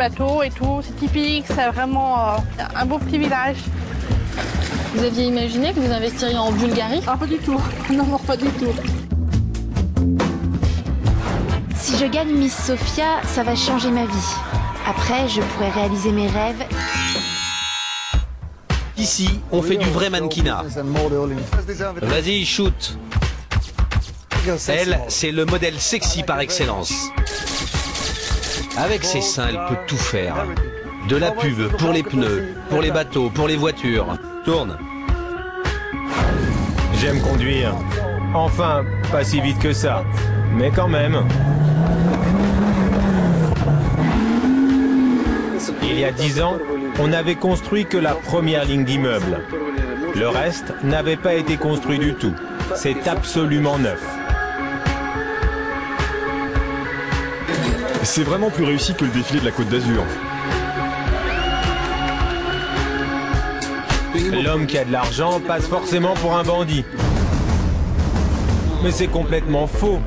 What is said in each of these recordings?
bateaux et tout, c'est typique, c'est vraiment euh, un beau petit village. Vous aviez imaginé que vous investiriez en Bulgarie? Ah, pas du tout, non, non, pas du tout. Si je gagne Miss Sophia, ça va changer ma vie. Après, je pourrai réaliser mes rêves. Ici, on fait du vrai mannequinat. Vas-y, shoot. Elle, c'est le modèle sexy par excellence. Avec ses seins, elle peut tout faire. De la pub pour les pneus, pour les bateaux, pour les voitures. Tourne. J'aime conduire. Enfin, pas si vite que ça. Mais quand même. Il y a dix ans, on n'avait construit que la première ligne d'immeubles. Le reste n'avait pas été construit du tout. C'est absolument neuf. C'est vraiment plus réussi que le défilé de la Côte d'Azur. L'homme qui a de l'argent passe forcément pour un bandit. Mais c'est complètement faux.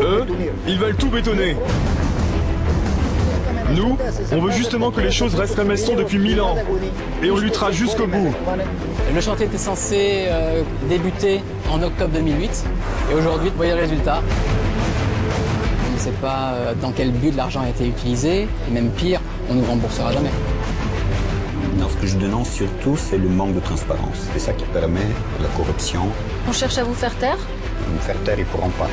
Eux, ils veulent tout bétonner. Nous, on veut justement que les choses restent comme elles sont depuis mille ans. Et on luttera jusqu'au bout. Le chantier était censé euh, débuter en octobre 2008. Et aujourd'hui, vous voyez le résultat. Pas euh, dans quel but l'argent a été utilisé. Et même pire, on ne nous remboursera jamais. Non, ce que je dénonce surtout, c'est le manque de transparence. C'est ça qui permet la corruption. On cherche à vous faire taire? Me faire taire, ils ne pourront pas.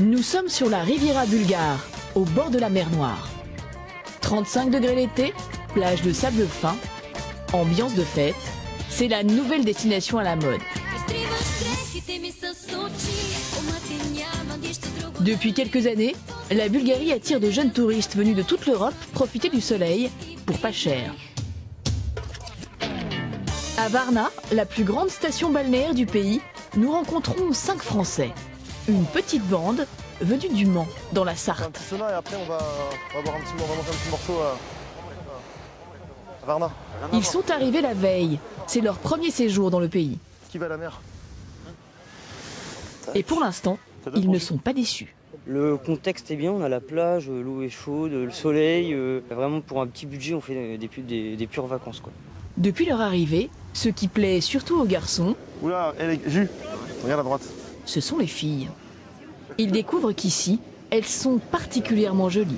Nous sommes sur la Riviera bulgare, au bord de la mer Noire. 35 degrés l'été, plage de sable fin, ambiance de fête, c'est la nouvelle destination à la mode. Depuis quelques années, la Bulgarie attire de jeunes touristes venus de toute l'Europe profiter du soleil pour pas cher. À Varna, la plus grande station balnéaire du pays, nous rencontrons cinq Français. Une petite bande venue du Mans, dans la Sarthe. Ils sont arrivés la veille. C'est leur premier séjour dans le pays. Qui va à la mer Et pour l'instant, ils ne sont pas déçus. Le contexte est bien, on a la plage, l'eau est chaude, le soleil. euh, vraiment pour un petit budget, on fait des, pu- des- des pures vacances. Quoi. Depuis leur arrivée, ce qui plaît surtout aux garçons, Oula, elle est... Jus, regarde à droite. ce sont les filles. Ils découvrent qu'ici, elles sont particulièrement jolies.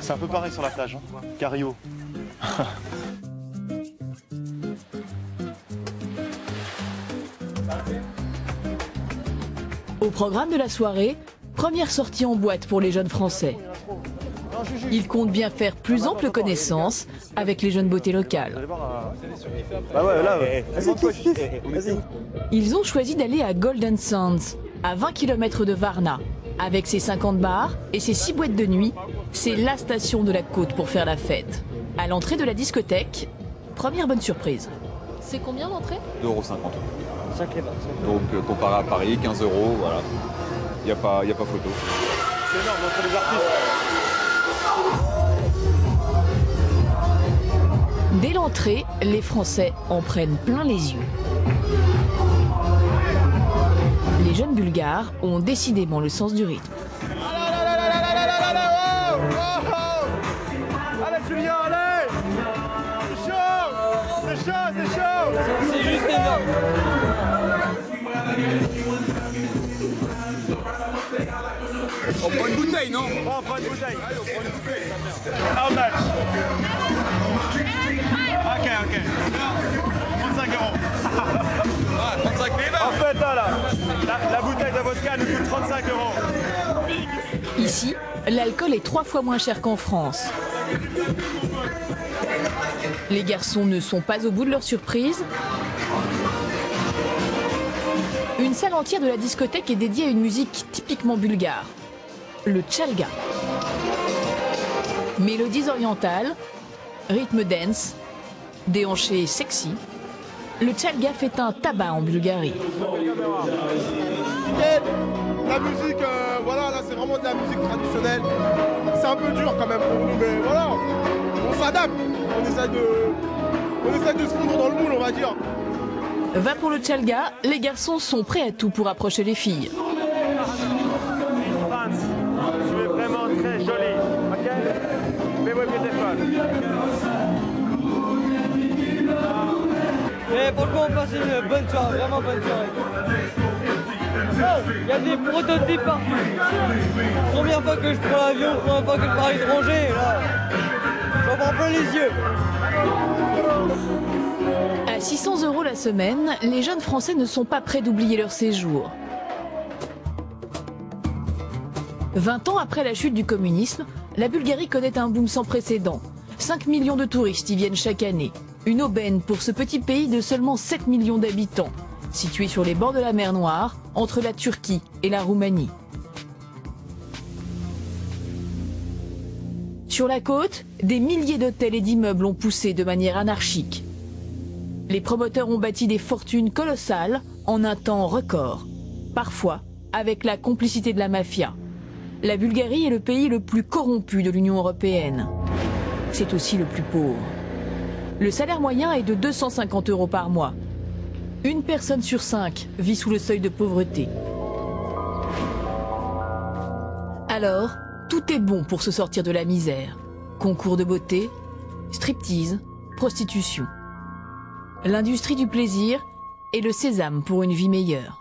C'est un peu pareil sur la plage, hein. Cario. Au programme de la soirée, première sortie en boîte pour les jeunes Français. Ils comptent bien faire plus ample connaissance avec les jeunes beautés locales. Ils ont choisi d'aller à Golden Sands, à 20 km de Varna. Avec ses 50 bars et ses 6 boîtes de nuit, c'est la station de la côte pour faire la fête. À l'entrée de la discothèque, première bonne surprise. C'est combien l'entrée? 2,50€. Sacré bar. Donc euh, comparé à Paris, 15 euros, voilà. Il n'y a, pas- y a pas photo. C'est énorme, entre les artistes. Dès l'entrée, les Français en prennent plein les yeux. Les jeunes Bulgares ont décidément le sens du rythme. C'est chaud, c'est chaud C'est juste énorme. On prend une bouteille, non On prend une bouteille. Allez, on prend une bouteille. How much? Ok, ok. 35 euros. Ah, 35 En fait, là, là, la, la bouteille de vodka nous coûte 35 euros. Ici, l'alcool est trois fois moins cher qu'en France. Les garçons ne sont pas au bout de leur surprise. Une salle entière de la discothèque est dédiée à une musique typiquement bulgare, le tchalga. Mélodies orientales, rythme dance, déhanché sexy, le tchalga fait un tabac en Bulgarie. La musique, euh, voilà, là c'est vraiment de la musique traditionnelle. C'est un peu dur quand même pour nous, mais voilà, s'adapte. On essaie de, On essaie de se fondre dans le moule, on va dire. Va pour le Tchalga, les garçons sont prêts à tout pour approcher les filles. Franz, tu es vraiment très jolie, ok? Fais-moi téléphone. Mais franchement, on passe une bonne soirée, vraiment bonne soirée. Il y a des prototypes partout. Première fois que je prends l'avion, première fois que je pars à l'étranger, là? Prends plein les. À 600 euros la semaine, les jeunes Français ne sont pas prêts d'oublier leur séjour. 20 ans après la chute du communisme, la Bulgarie connaît un boom sans précédent. 5 millions de touristes y viennent chaque année. Une aubaine pour ce petit pays de seulement 7 millions d'habitants, situé sur les bords de la mer Noire, entre la Turquie et la Roumanie. Sur la côte, des milliers d'hôtels et d'immeubles ont poussé de manière anarchique. Les promoteurs ont bâti des fortunes colossales en un temps record, parfois avec la complicité de la mafia. La Bulgarie est le pays le plus corrompu de l'Union européenne. C'est aussi le plus pauvre. Le salaire moyen est de 250 euros par mois. Une personne sur cinq vit sous le seuil de pauvreté. Alors, tout est bon pour se sortir de la misère. Concours de beauté, striptease, prostitution. L'industrie du plaisir est le sésame pour une vie meilleure.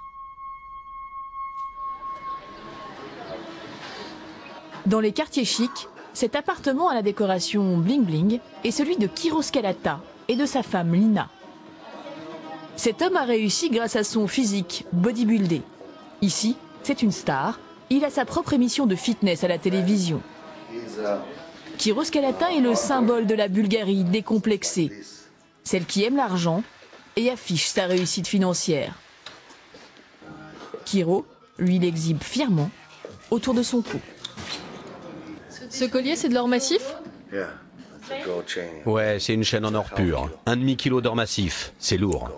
Dans les quartiers chics, cet appartement à la décoration bling-bling est celui de Kiro Scalata et de sa femme Lina. Cet homme a réussi grâce à son physique bodybuildé. Ici, c'est une star. Il a sa propre émission de fitness à la télévision. Kiro Scalata est le symbole de la Bulgarie décomplexée. Celle qui aime l'argent et affiche sa réussite financière. Kiro, lui, l'exhibe fièrement autour de son cou. Ce collier, c'est de l'or massif? Ouais, c'est une chaîne en or pur. Un demi-kilo d'or massif, c'est lourd.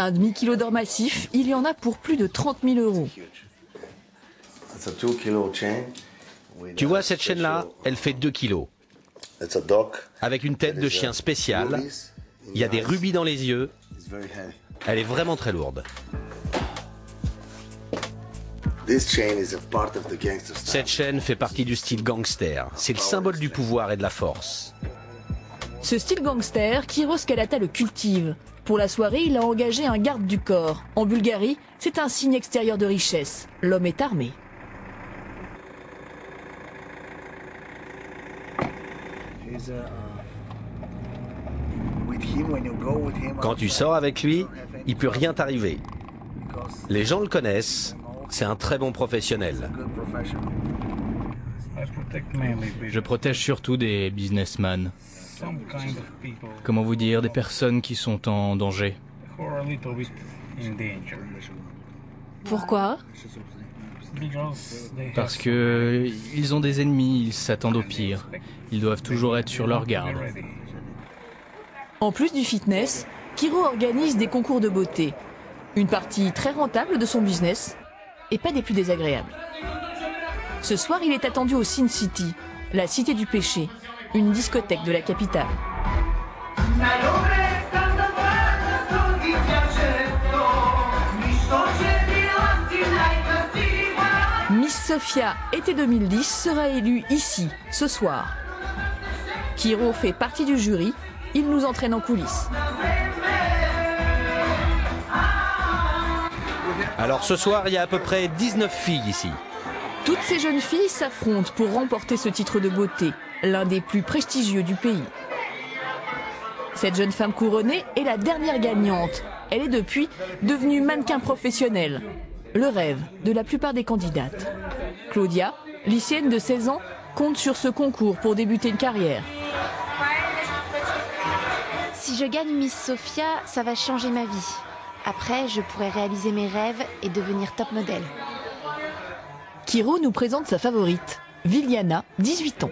Un demi-kilo d'or massif, il y en a pour plus de 30 000 euros. Tu vois cette chaîne-là, elle fait 2 kilos. Avec une tête de chien spéciale. Il y a des rubis dans les yeux. Elle est vraiment très lourde. Cette chaîne fait partie du style gangster. C'est le symbole du pouvoir et de la force. Ce style gangster, Kiro Scalata le cultive. Pour la soirée, il a engagé un garde du corps. En Bulgarie, c'est un signe extérieur de richesse. L'homme est armé. Quand tu sors avec lui, il peut rien t'arriver. Les gens le connaissent, c'est un très bon professionnel. Je protège surtout des businessmen. Comment vous dire, des personnes qui sont en danger. Pourquoi? Parce que ils ont des ennemis, ils s'attendent au pire. Ils doivent toujours être sur leur garde. En plus du fitness, Kiro organise des concours de beauté. Une partie très rentable de son business et pas des plus désagréables. Ce soir, il est attendu au Sin City, la cité du péché, une discothèque de la capitale. Miss Sophia été 2010 sera élue ici, ce soir. Kiro fait partie du jury, il nous entraîne en coulisses. Alors ce soir, il y a à peu près 19 filles ici. Toutes ces jeunes filles s'affrontent pour remporter ce titre de beauté, l'un des plus prestigieux du pays. Cette jeune femme couronnée est la dernière gagnante. Elle est depuis devenue mannequin professionnel. Le rêve de la plupart des candidates. Claudia, lycéenne de 16 ans, compte sur ce concours pour débuter une carrière. Si je gagne Miss Sophia, ça va changer ma vie. Après, je pourrai réaliser mes rêves et devenir top modèle. Kiro nous présente sa favorite, Viliana, 18 ans.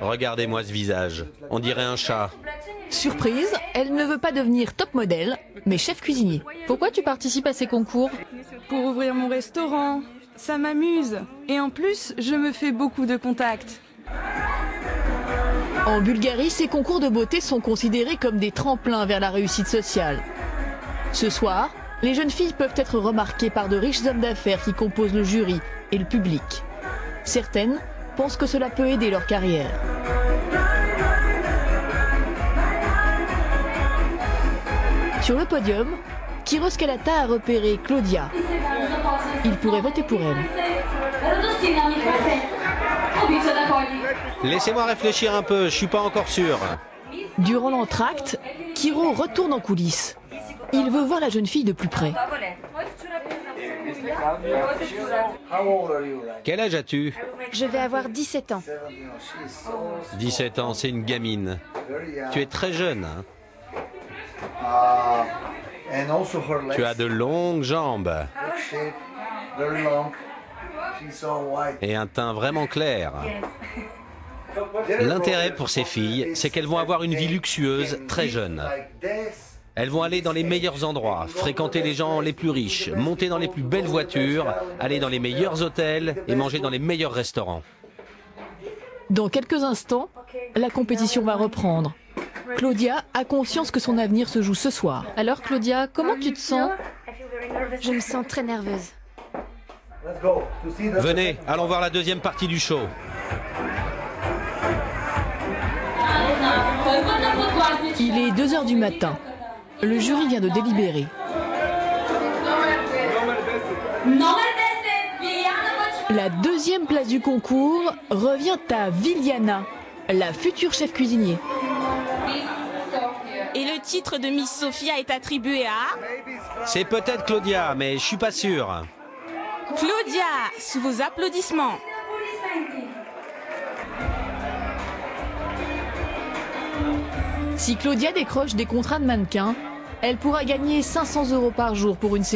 Regardez-moi ce visage. On dirait un chat. Surprise, elle ne veut pas devenir top modèle, mais chef cuisinier. Pourquoi tu participes à ces concours Pour ouvrir mon restaurant. Ça m'amuse. Et en plus, je me fais beaucoup de contacts. En Bulgarie, ces concours de beauté sont considérés comme des tremplins vers la réussite sociale. Ce soir, les jeunes filles peuvent être remarquées par de riches hommes d'affaires qui composent le jury et le public. Certaines pensent que cela peut aider leur carrière. Sur le podium, Kiros Kalata a repéré Claudia. Il pourrait voter pour elle. Laissez-moi réfléchir un peu, je suis pas encore sûr. Durant l'entracte, Kiro retourne en coulisses. Il veut voir la jeune fille de plus près. Quel âge as-tu Je vais avoir 17 ans. 17 ans, c'est une gamine. Tu es très jeune. hein. Tu as de longues jambes et un teint vraiment clair. L'intérêt pour ces filles, c'est qu'elles vont avoir une vie luxueuse très jeune. Elles vont aller dans les meilleurs endroits, fréquenter les gens les plus riches, monter dans les plus belles voitures, aller dans les meilleurs hôtels et manger dans les meilleurs restaurants. Dans quelques instants, la compétition va reprendre. Claudia a conscience que son avenir se joue ce soir. Alors Claudia, comment tu te sens? Je me sens très nerveuse. Venez, allons voir la deuxième partie du show. Il est 2 heures du matin. Le jury vient de délibérer. La deuxième place du concours revient à Viliana, la future chef cuisinier. Et le titre de Miss Sophia est attribué à C'est peut-être Claudia, mais je suis pas sûr. Claudia, sous vos applaudissements. Si Claudia décroche des contrats de mannequin, elle pourra gagner 500 euros par jour pour une séance.